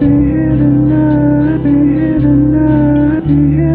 Be here tonight, be here tonight, be here